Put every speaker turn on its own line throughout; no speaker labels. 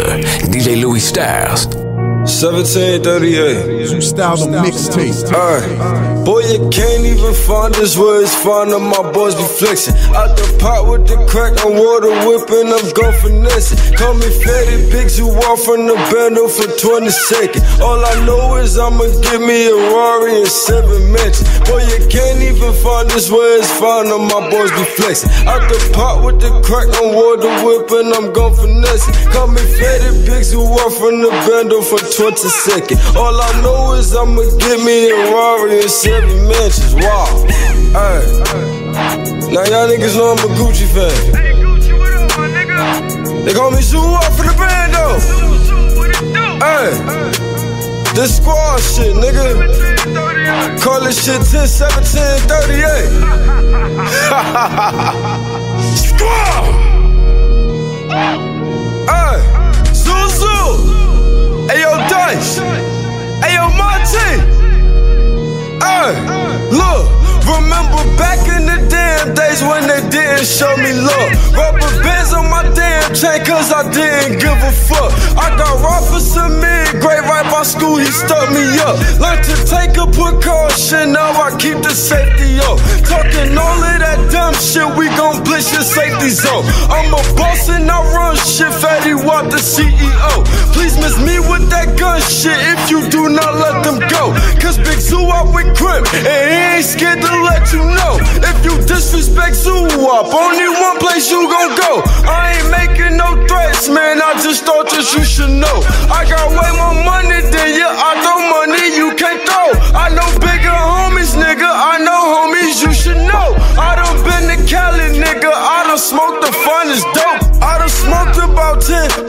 Mother, DJ Louis Styles,
1738.
Zoo style the mixtape.
Alright. Boy, you can't even find this where it's fine on my boys be flexing. Out the pot with the crack and water whipping, I'm gon' finesse it. Call me Fetty pigs you walk from the bando for 20 seconds. All I know is I'ma give me a Rari and seven matches. Boy, you can't even find this where it's fine on my boys be flexing. Out the pot with the crack and water whipping, I'm gon' finesse it. Call me Fetty pigs you walk from the bando for 20 seconds. All I know is I'ma give me a Rari and seven mansions. Wow. Hey. Now y'all niggas know I'm a Gucci fan.
Hey Gucci, what up, my nigga?
They call me Zoo up for the band though.
Zoo, zoo, what it do?
Hey. This squad shit, nigga. Call this shit 10, 17, 38. days when they didn't show me love. Rubber bands on my damn chain cause I didn't give a fuck. I got robbed for mid grade right by school, he stuck me up. Learned to take a precaution, now I keep the safety up. Talking all of that dumb shit, we gon' blitz your safety zone. I'm a boss and I run shit, Fetty Wap the CEO. Please miss me with that gun shit if you do not let them go. Cause Big Zoo out with grip, and he ain't scared to let you know. If you disrespect Zoo up, only one place you gon' go. I ain't making no threats, man. I just thought that you should know. I got way more money than you. I throw money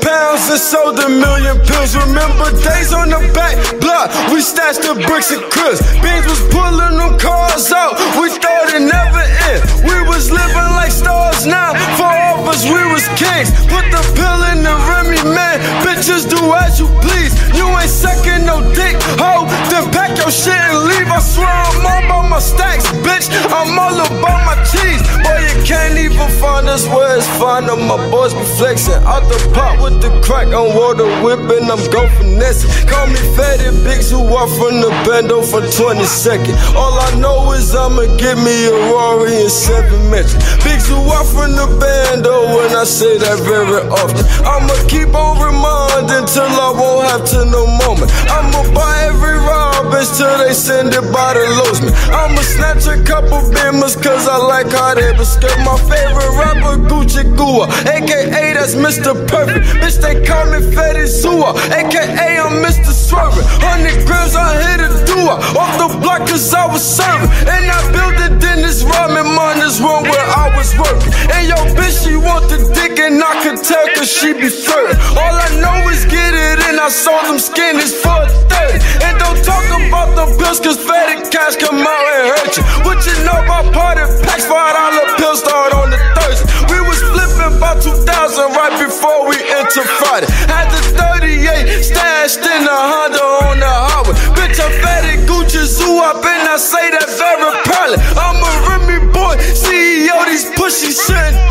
pounds and sold a million pills. Remember days on the back block? We stashed the bricks and crisps. Beans was pulling them cars out. We thought it never end. We was living like stars now. For all of us, we was kings. Put the pill in the Remy, man. Bitches do as you please. You ain't sucking no dick, ho. Then pack your shit and leave. I swear I'm all about my stacks, bitch. I'm all about my cheese. Boy, you can't even find us where it's fine. My boys be flexing. Out the pot with the crack on water whipping. I'm gon' finesse. Call me Fetty bigs who walk from the bando for 20 seconds. All I know is I'ma give me a Rari and seven minutes. Bigs who walk from the bando when I say that very often. I'ma keep on reminding till I won't have to no moment. I'ma buy every Robbins till they send it by the Losman. I'ma snatch a couple bimmers cause I like how they skirt. My favorite rapper, Gucci Gua, aka that's Mr. Perfect. Bitch, they call me Fetty Zua, aka I'm Mr. Swerving. 100 grams, I hit a doer off the block cause I was serving. And I built it in this ramen miners room where I was working. And yo, bitch, she want the dick and I could tell cause she be flirting. All I know is get it in, I saw them skinnies for a 30. And don't talk about the bills cause before we enter Friday. Had the 38 stashed in the Honda on the highway. Bitch, I'm Fetty Gucci zoo up and I say that very proudly. I'm a Remy boy, CEO, these pussy shouldn't